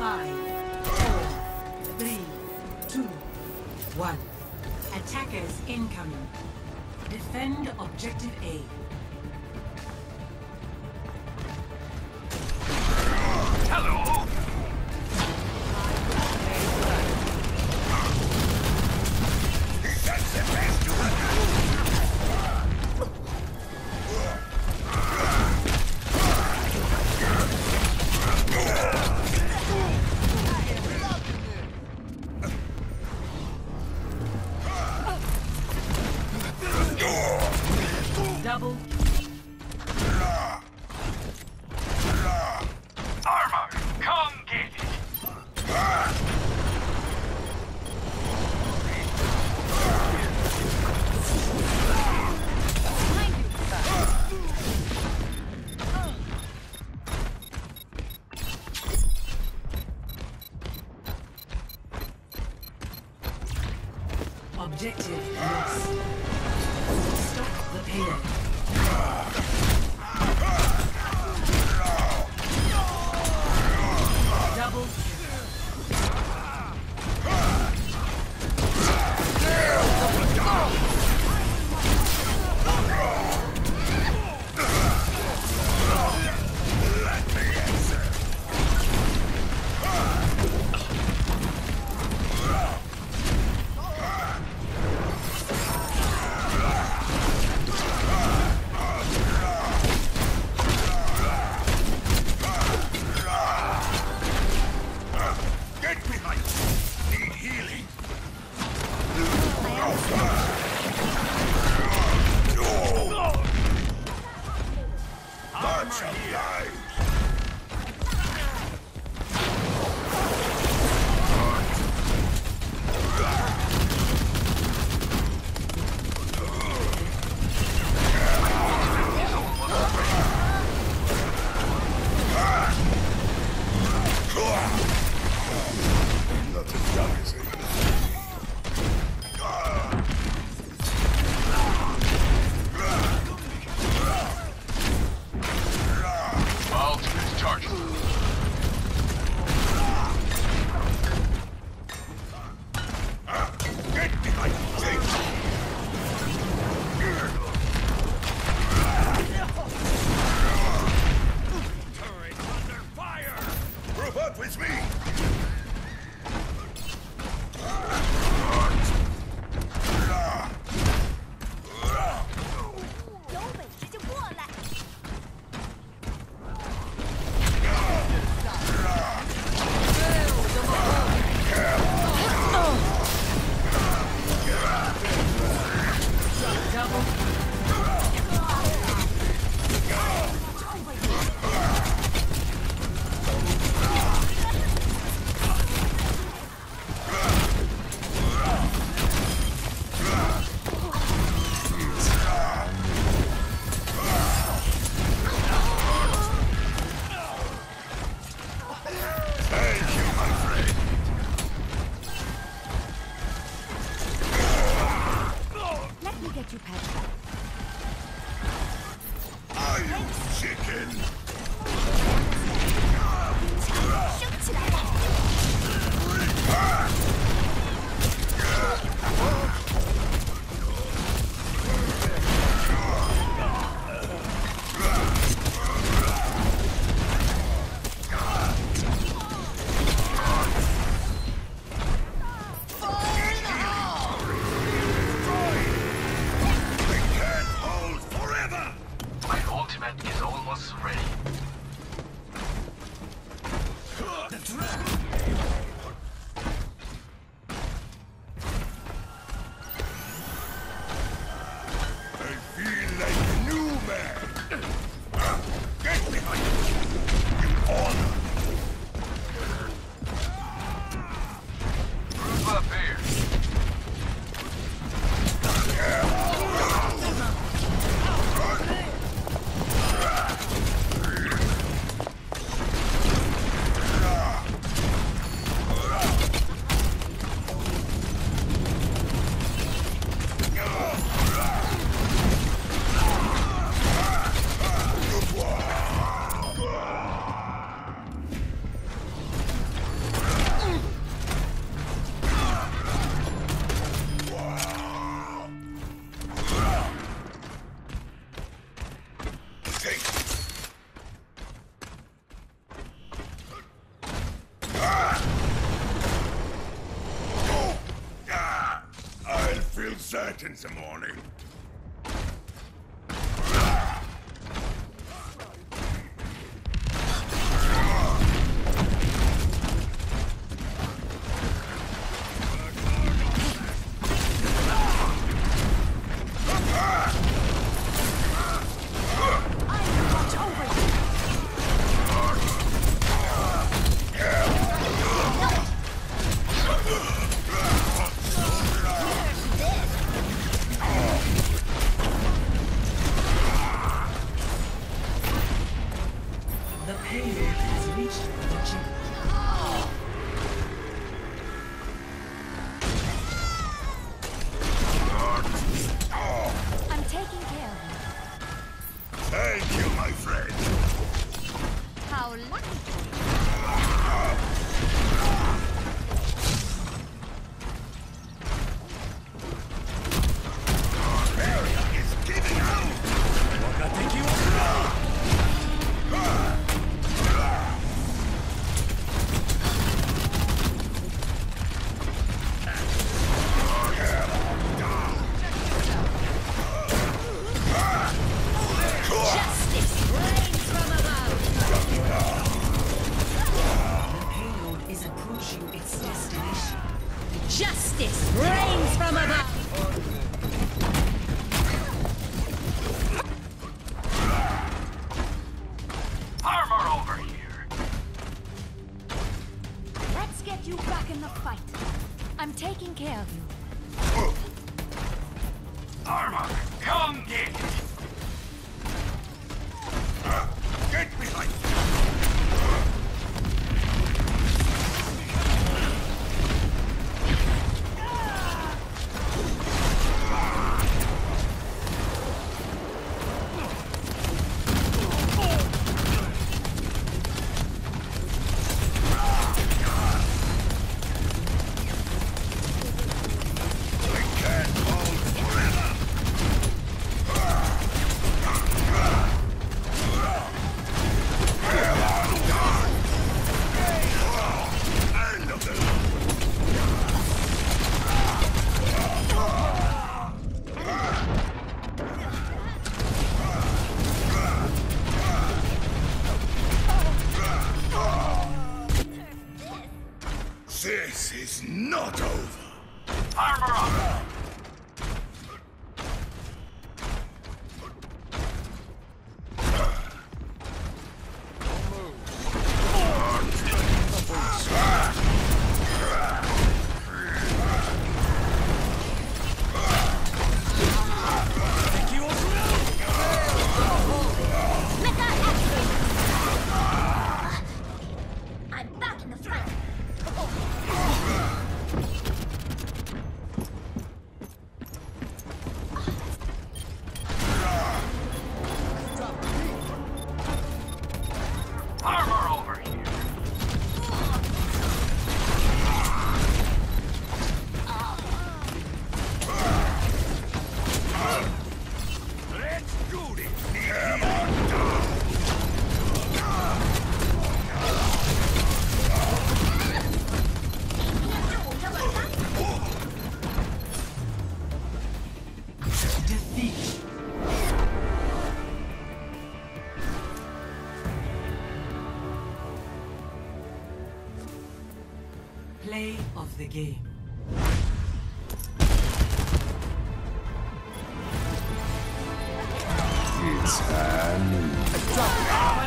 Five, four, three, two, one. Attackers incoming. Defend objective A. Double Alpha! to patch up. Are you chicken? Brightens the morning. Justice rains from above. The payload is approaching its destination. Justice rains from above. Armor over here. Let's get you back in the fight. I'm taking care of you. Armor, come get it. Of the game. It's Hanu.